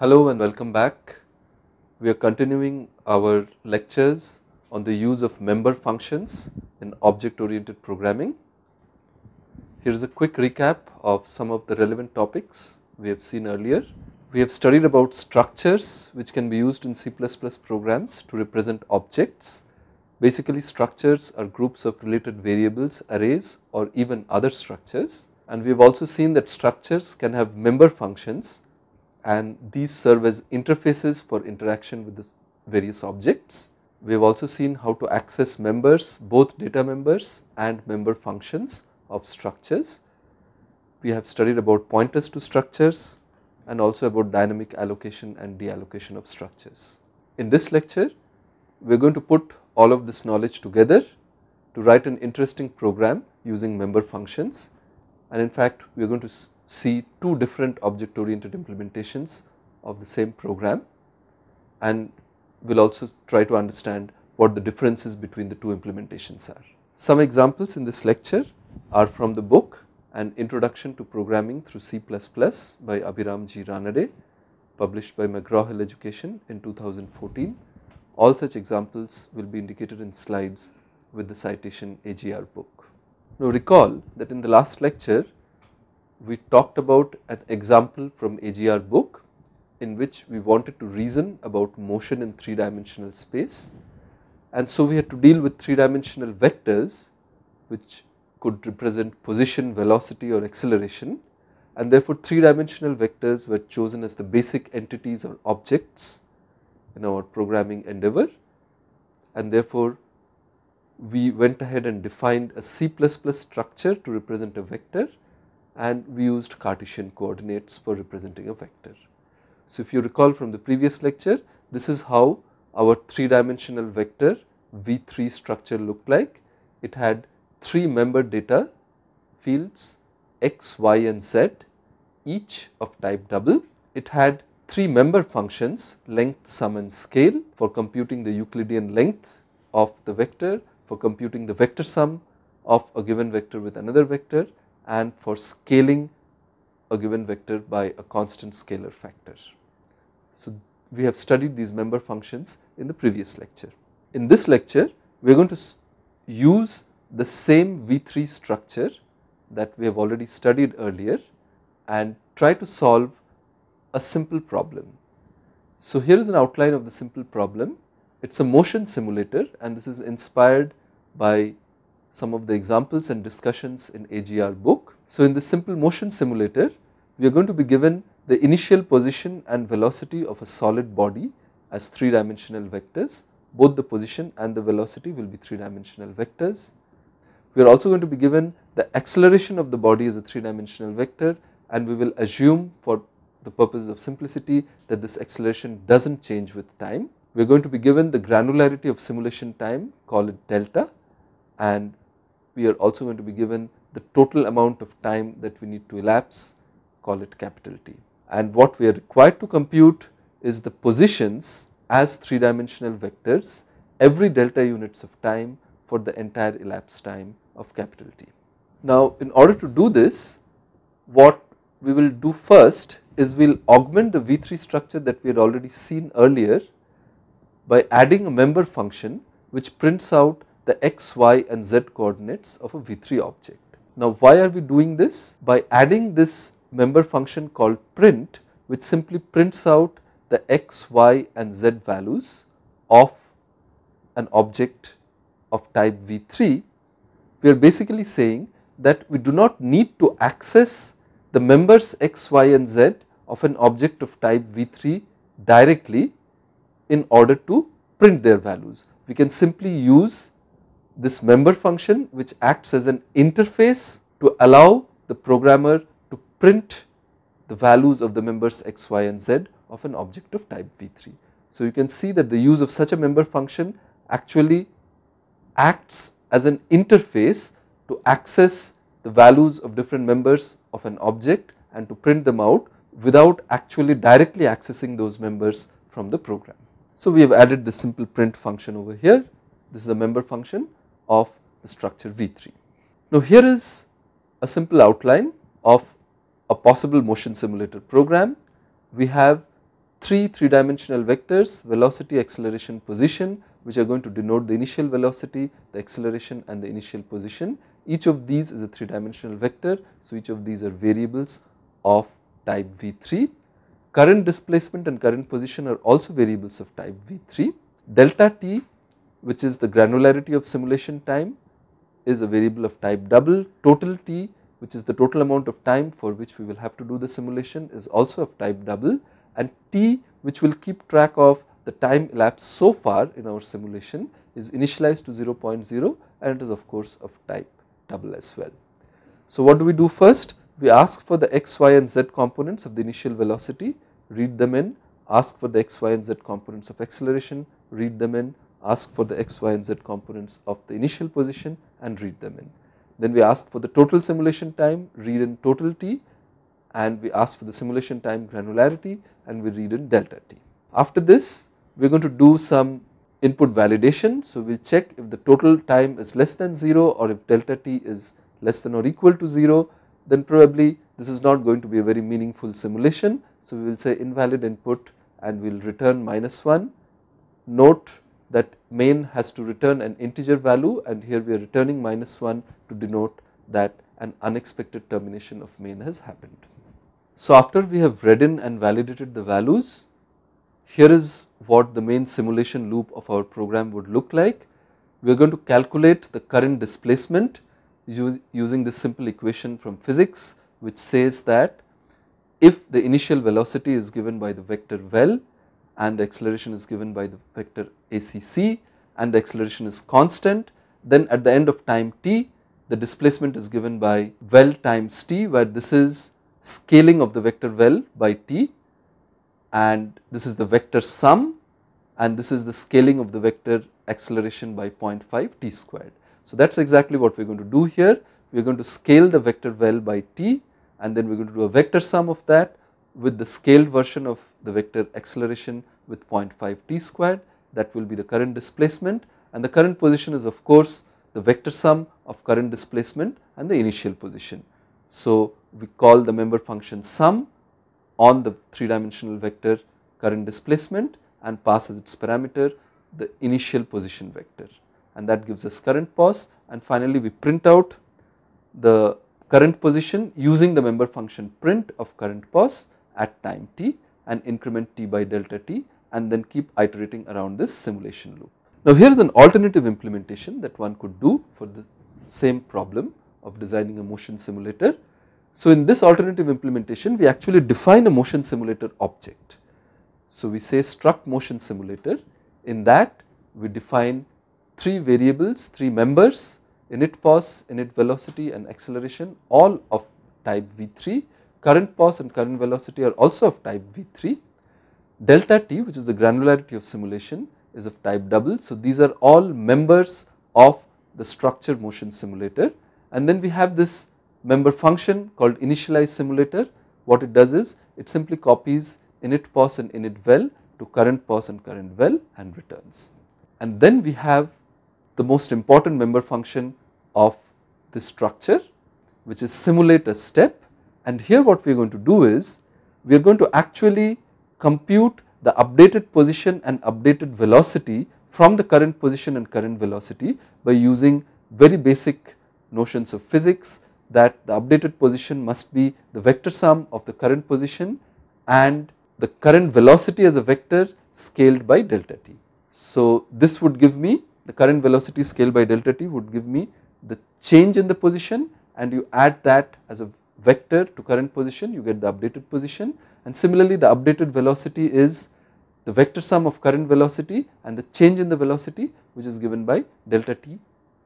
Hello and welcome back. We are continuing our lectures on the use of member functions in object oriented programming. Here is a quick recap of some of the relevant topics we have seen earlier. We have studied about structures which can be used in C++ programs to represent objects. Basically structures are groups of related variables, arrays or even other structures and we have also seen that structures can have member functions and these serve as interfaces for interaction with the various objects. We have also seen how to access members both data members and member functions of structures. We have studied about pointers to structures and also about dynamic allocation and deallocation of structures. In this lecture we are going to put all of this knowledge together to write an interesting program using member functions and in fact we are going to see two different object oriented implementations of the same program and we will also try to understand what the differences between the two implementations are. Some examples in this lecture are from the book An Introduction to Programming through C++ by Abhiram G. Ranade published by McGraw-Hill Education in 2014. All such examples will be indicated in slides with the citation AGR book. Now recall that in the last lecture we talked about an example from AGR book in which we wanted to reason about motion in 3 dimensional space. And so we had to deal with 3 dimensional vectors which could represent position, velocity or acceleration. And therefore 3 dimensional vectors were chosen as the basic entities or objects in our programming endeavor. And therefore we went ahead and defined a C++ structure to represent a vector and we used Cartesian coordinates for representing a vector. So, if you recall from the previous lecture this is how our 3 dimensional vector V3 structure looked like. It had 3 member data fields x, y and z each of type double. It had 3 member functions length, sum and scale for computing the Euclidean length of the vector for computing the vector sum of a given vector with another vector and for scaling a given vector by a constant scalar factor. So, we have studied these member functions in the previous lecture. In this lecture we are going to use the same V3 structure that we have already studied earlier and try to solve a simple problem. So, here is an outline of the simple problem. It is a motion simulator and this is inspired by some of the examples and discussions in AGR book. So, in the simple motion simulator we are going to be given the initial position and velocity of a solid body as 3 dimensional vectors both the position and the velocity will be 3 dimensional vectors. We are also going to be given the acceleration of the body as a 3 dimensional vector and we will assume for the purpose of simplicity that this acceleration does not change with time. We are going to be given the granularity of simulation time call it delta and we are also going to be given the total amount of time that we need to elapse call it capital T. And what we are required to compute is the positions as 3 dimensional vectors every delta units of time for the entire elapsed time of capital T. Now in order to do this what we will do first is we will augment the V3 structure that we had already seen earlier by adding a member function which prints out the x, y and z coordinates of a V3 object. Now why are we doing this? By adding this member function called print which simply prints out the x, y and z values of an object of type V3, we are basically saying that we do not need to access the members x, y and z of an object of type V3 directly in order to print their values. We can simply use this member function which acts as an interface to allow the programmer to print the values of the members x, y and z of an object of type V3. So, you can see that the use of such a member function actually acts as an interface to access the values of different members of an object and to print them out without actually directly accessing those members from the program. So, we have added this simple print function over here. This is a member function of the structure V3. Now, here is a simple outline of a possible motion simulator program. We have three three dimensional vectors velocity, acceleration, position which are going to denote the initial velocity, the acceleration and the initial position. Each of these is a three dimensional vector. So, each of these are variables of type V3. Current displacement and current position are also variables of type V3. Delta t which is the granularity of simulation time is a variable of type double. Total t which is the total amount of time for which we will have to do the simulation is also of type double and t which will keep track of the time elapsed so far in our simulation is initialized to 0.0 and it is of course of type double as well. So, what do we do first? We ask for the x, y and z components of the initial velocity, read them in, ask for the x, y and z components of acceleration, read them in, ask for the x, y and z components of the initial position and read them in. Then we ask for the total simulation time, read in total t and we ask for the simulation time granularity and we read in delta t. After this we are going to do some input validation. So, we will check if the total time is less than 0 or if delta t is less than or equal to 0 then probably this is not going to be a very meaningful simulation. So, we will say invalid input and we will return minus 1. Note that main has to return an integer value and here we are returning minus 1 to denote that an unexpected termination of main has happened. So, after we have read in and validated the values, here is what the main simulation loop of our program would look like. We are going to calculate the current displacement using this simple equation from physics which says that if the initial velocity is given by the vector vel and the acceleration is given by the vector ACC and the acceleration is constant then at the end of time t the displacement is given by vel times t where this is scaling of the vector vel by t and this is the vector sum and this is the scaling of the vector acceleration by 0.5 t squared. So, that is exactly what we are going to do here. We are going to scale the vector vel by t and then we are going to do a vector sum of that with the scaled version of the vector acceleration with 0.5 t squared that will be the current displacement. And the current position is of course the vector sum of current displacement and the initial position. So, we call the member function sum on the 3 dimensional vector current displacement and pass as its parameter the initial position vector. And that gives us current pos and finally we print out the current position using the member function print of current pos at time t and increment t by delta t and then keep iterating around this simulation loop. Now here is an alternative implementation that one could do for the same problem of designing a motion simulator so, in this alternative implementation we actually define a motion simulator object. So, we say struct motion simulator in that we define three variables, three members init pos, init velocity and acceleration all of type V3, current pos and current velocity are also of type V3, delta t which is the granularity of simulation is of type double. So, these are all members of the structure motion simulator and then we have this member function called initialize simulator what it does is it simply copies init pos and init vel to current pos and current vel and returns. And then we have the most important member function of this structure which is simulate a step and here what we are going to do is we are going to actually compute the updated position and updated velocity from the current position and current velocity by using very basic notions of physics that the updated position must be the vector sum of the current position and the current velocity as a vector scaled by delta t. So, this would give me the current velocity scaled by delta t would give me the change in the position and you add that as a vector to current position you get the updated position and similarly the updated velocity is the vector sum of current velocity and the change in the velocity which is given by delta t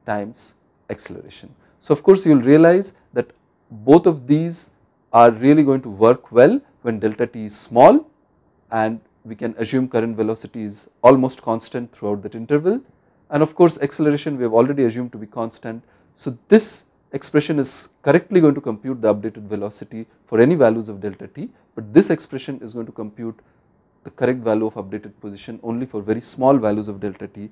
times acceleration. So, of course, you will realize that both of these are really going to work well when delta t is small and we can assume current velocity is almost constant throughout that interval and of course acceleration we have already assumed to be constant. So, this expression is correctly going to compute the updated velocity for any values of delta t, but this expression is going to compute the correct value of updated position only for very small values of delta t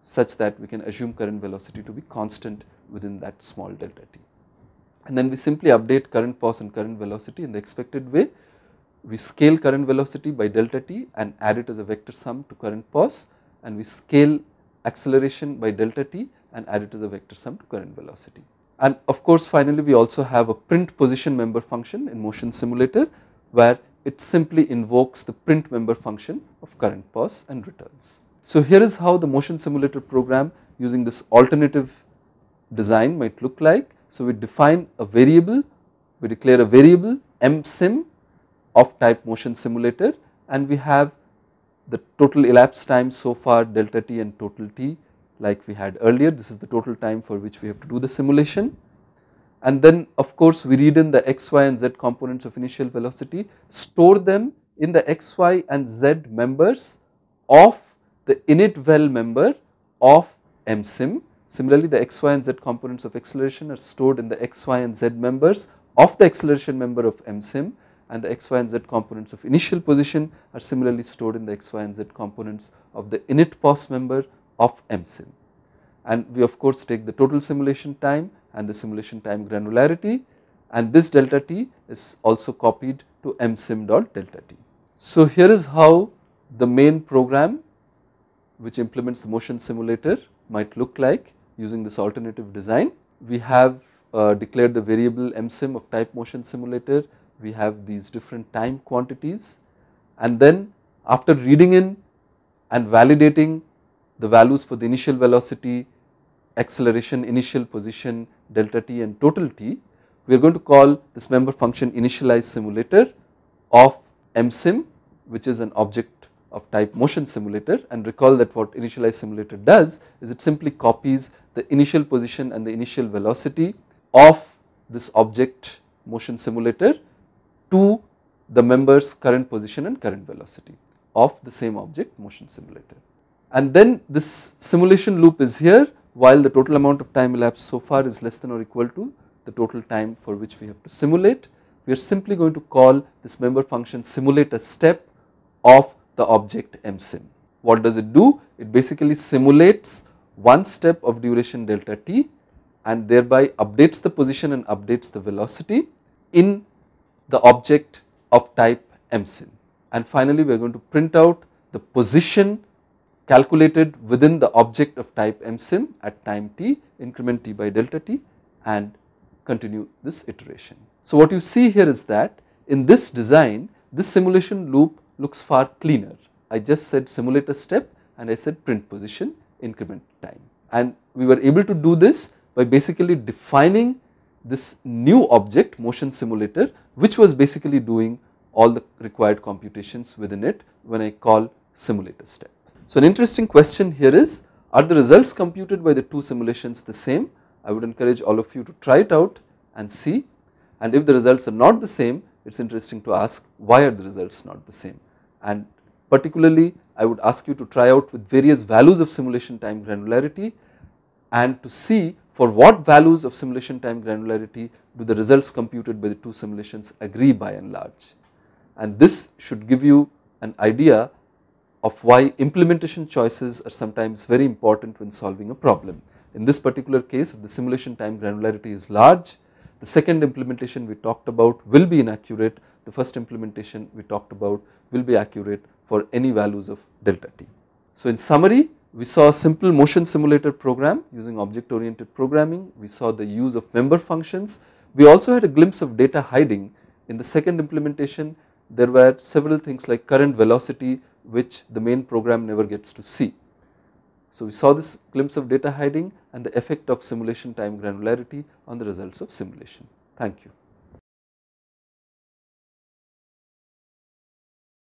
such that we can assume current velocity to be constant within that small delta t. And then we simply update current pos and current velocity in the expected way we scale current velocity by delta t and add it as a vector sum to current pos and we scale acceleration by delta t and add it as a vector sum to current velocity. And of course finally we also have a print position member function in motion simulator where it simply invokes the print member function of current pos and returns. So here is how the motion simulator program using this alternative design might look like. So we define a variable, we declare a variable msim of type motion simulator and we have the total elapsed time so far delta t and total t like we had earlier this is the total time for which we have to do the simulation and then of course we read in the x, y and z components of initial velocity store them in the x, y and z members of the init vel member of msim. Similarly the x, y and z components of acceleration are stored in the x, y and z members of the acceleration member of msim and the x, y and z components of initial position are similarly stored in the x, y and z components of the init pos member of msim. And we of course take the total simulation time and the simulation time granularity and this delta t is also copied to msim dot delta t. So here is how the main program which implements the motion simulator might look like using this alternative design. We have uh, declared the variable msim of type motion simulator we have these different time quantities and then after reading in and validating the values for the initial velocity, acceleration, initial position, delta t and total t, we are going to call this member function initialize simulator of msim which is an object of type motion simulator and recall that what initialize simulator does is it simply copies the initial position and the initial velocity of this object motion simulator to the member's current position and current velocity of the same object motion simulator. And then this simulation loop is here while the total amount of time elapsed so far is less than or equal to the total time for which we have to simulate. We are simply going to call this member function simulate a step of the object msim. What does it do? It basically simulates one step of duration delta t and thereby updates the position and updates the velocity in the object of type msim. And finally, we are going to print out the position calculated within the object of type msim at time t, increment t by delta t and continue this iteration. So, what you see here is that in this design, this simulation loop looks far cleaner. I just said simulate a step and I said print position increment time. And we were able to do this by basically defining this new object motion simulator which was basically doing all the required computations within it when I call simulator step. So an interesting question here is are the results computed by the two simulations the same? I would encourage all of you to try it out and see and if the results are not the same it is interesting to ask why are the results not the same and particularly I would ask you to try out with various values of simulation time granularity and to see for what values of simulation time granularity do the results computed by the two simulations agree by and large. And this should give you an idea of why implementation choices are sometimes very important when solving a problem. In this particular case if the simulation time granularity is large, the second implementation we talked about will be inaccurate, the first implementation we talked about will be accurate for any values of delta t. So in summary we saw a simple motion simulator program using object oriented programming, we saw the use of member functions, we also had a glimpse of data hiding. In the second implementation there were several things like current velocity which the main program never gets to see. So we saw this glimpse of data hiding and the effect of simulation time granularity on the results of simulation. Thank you.